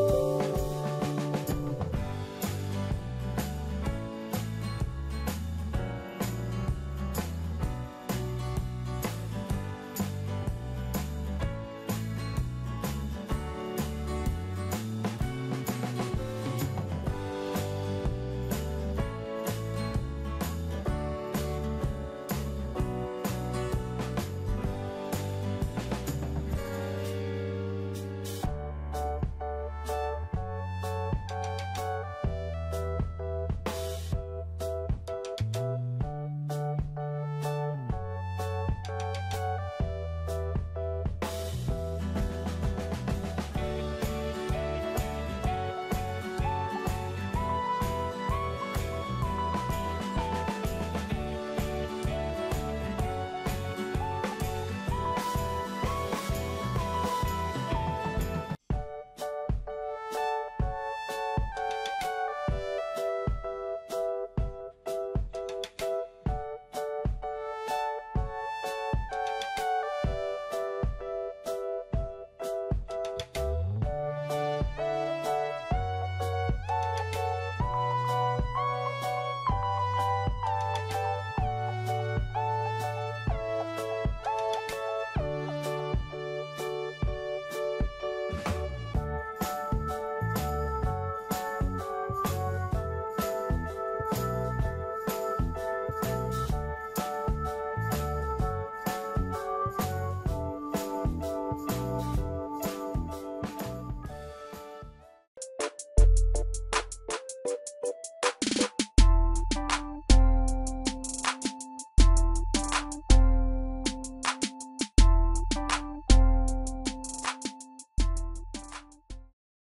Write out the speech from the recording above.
you